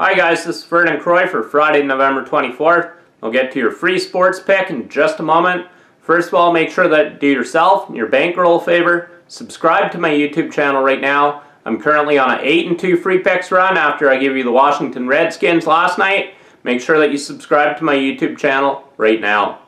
Hi guys, this is Vernon Croy for Friday, November 24th. I'll get to your free sports pick in just a moment. First of all, make sure that do yourself and your bankroll a favor. Subscribe to my YouTube channel right now. I'm currently on an 8 and 2 free picks run after I give you the Washington Redskins last night. Make sure that you subscribe to my YouTube channel right now.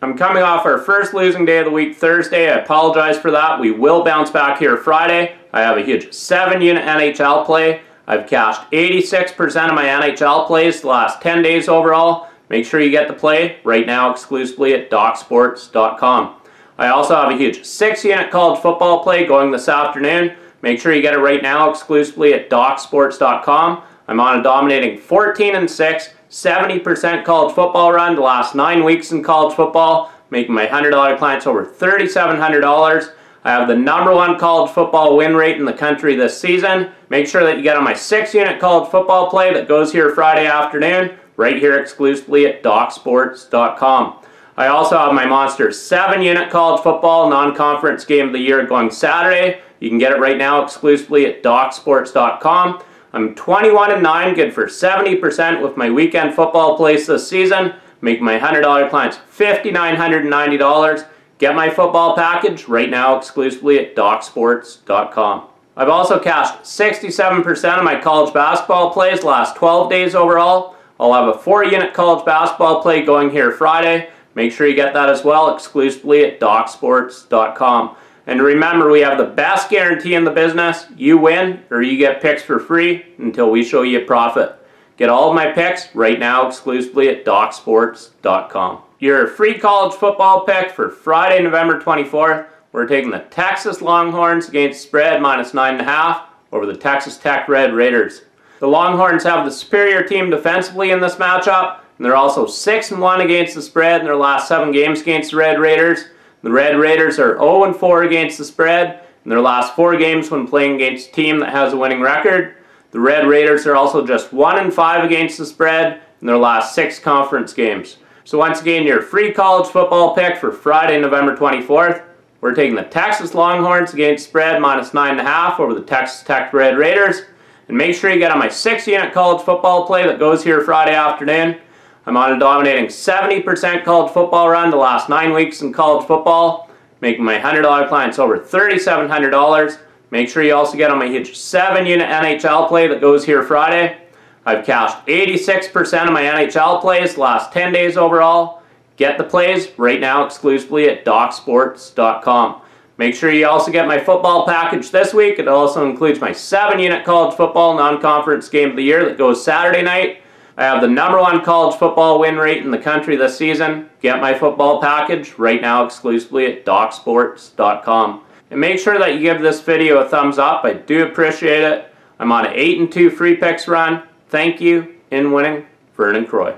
I'm coming off our first losing day of the week Thursday. I apologize for that. We will bounce back here Friday. I have a huge 7 unit NHL play. I've cashed 86% of my NHL plays the last 10 days overall. Make sure you get the play right now exclusively at DocSports.com. I also have a huge 6 unit college football play going this afternoon. Make sure you get it right now exclusively at DocSports.com. I'm on a dominating 14 and 6 70% college football run the last nine weeks in college football, making my $100 clients over $3,700. I have the number one college football win rate in the country this season. Make sure that you get on my six unit college football play that goes here Friday afternoon, right here exclusively at DocSports.com. I also have my Monster 7 unit college football non conference game of the year going Saturday. You can get it right now exclusively at DocSports.com. I'm 21 and 9, good for 70% with my weekend football plays this season. Make my $100 clients $5,990. Get my football package right now exclusively at DocSports.com. I've also cashed 67% of my college basketball plays last 12 days overall. I'll have a 4 unit college basketball play going here Friday. Make sure you get that as well exclusively at DocSports.com. And remember, we have the best guarantee in the business. You win or you get picks for free until we show you a profit. Get all of my picks right now exclusively at DocSports.com. Your free college football pick for Friday, November 24th. We're taking the Texas Longhorns against spread minus 9.5 over the Texas Tech Red Raiders. The Longhorns have the superior team defensively in this matchup, and they're also 6 and 1 against the spread in their last 7 games against the Red Raiders. The Red Raiders are 0-4 against the spread in their last four games when playing against a team that has a winning record. The Red Raiders are also just 1-5 against the spread in their last six conference games. So once again, your free college football pick for Friday, November 24th. We're taking the Texas Longhorns against spread minus 9.5 over the Texas Tech Red Raiders. And make sure you get on my six unit college football play that goes here Friday afternoon. I'm on a dominating 70% college football run the last nine weeks in college football, making my $100 clients over $3,700. Make sure you also get on my huge 7 unit NHL play that goes here Friday. I've cashed 86% of my NHL plays last 10 days overall. Get the plays right now exclusively at DocSports.com. Make sure you also get my football package this week. It also includes my 7 unit college football non conference game of the year that goes Saturday night I have the number one college football win rate in the country this season. Get my football package right now exclusively at DocSports.com. And make sure that you give this video a thumbs up. I do appreciate it. I'm on an 8 and 2 free picks run. Thank you. In winning, Vernon Croy.